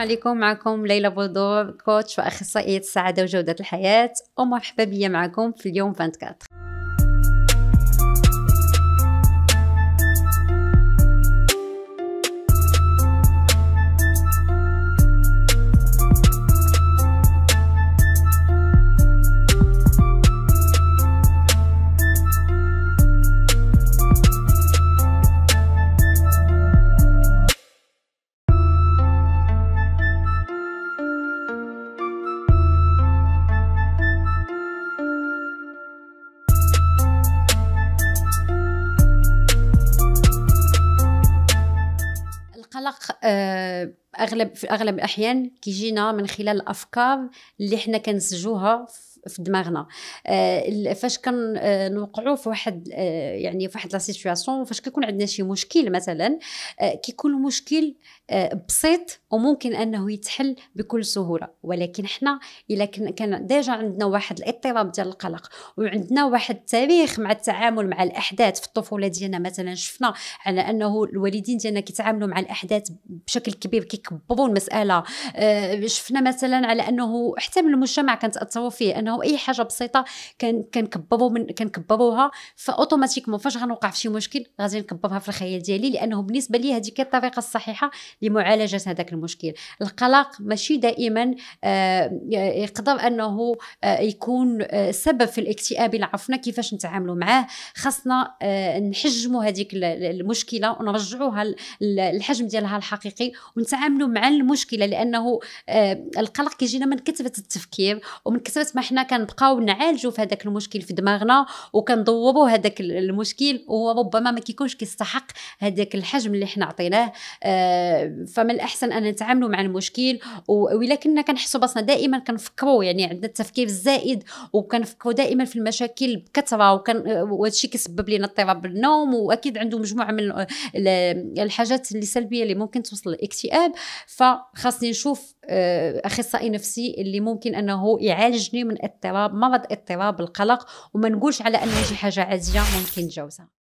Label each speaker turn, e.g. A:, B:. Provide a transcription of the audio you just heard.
A: عليكم. معكم ليلى بودور كوتش وأخصائية السعادة وجودة الحياة. ومرحبا بيا معكم في اليوم 24 القلق آه، أغلب في أغلب الأحيان كيجينا من خلال الأفكار اللي حنا كنسجوها في دماغنا. آه فاش كنوقعوا آه في واحد آه يعني في واحد la situation فاش كيكون عندنا شي مشكل مثلا كيكون المشكل آه بسيط وممكن أنه يتحل بكل سهولة. ولكن حنا إلا كان déjà عندنا واحد الاضطراب ديال القلق وعندنا واحد التاريخ مع التعامل مع الأحداث في الطفولة ديالنا مثلا شفنا على أنه الوالدين ديالنا كيتعاملوا مع الأحداث بشكل كبير كيكبروا المسألة. شفنا مثلا على أنه حتى من المجتمع كنتأثروا فيه أنه انه أي حاجة بسيطة كان كنكبروا من كنكبروها فأوتوماتيكمون فاش غنوقع في شي مشكل غادي نكبرها في الخيال ديالي لأنه بالنسبة لي هذيك الطريقة الصحيحة لمعالجة هذاك المشكل. القلق ماشي دائما آه، يقدر أنه آه، يكون آه، سبب في الاكتئاب الا عرفنا كيفاش نتعاملوا معاه. خاصنا نحجموا هذيك المشكلة ونرجعوها الحجم ديالها الحقيقي ونتعاملوا مع المشكلة لأنه القلق كيجينا من كثرة التفكير ومن كثرة ما حنا كنبقاو نعالجوا في هذاك المشكل في دماغنا وكنضوبوا هذاك المشكل وربما ما كيكونش كيستحق هذاك الحجم اللي حنا عطيناه. آه فمن الأحسن أن نتعاملوا مع المشكل ولكن كنحسوا بصنا دائما كنفكروا يعني عندنا التفكير الزائد وكنفكروا دائما في المشاكل بكثرة وكان الشيء كيسبب لنا اضطراب النوم وأكيد عنده مجموعة من الحاجات اللي سلبيه اللي ممكن توصل للاكتئاب. فخاصني نشوف أخصائي نفسي اللي ممكن أنه يعالجني من اضطراب مرض اضطراب القلق وما نقولش على أنه شي حاجة عاديه ممكن نتجاوزها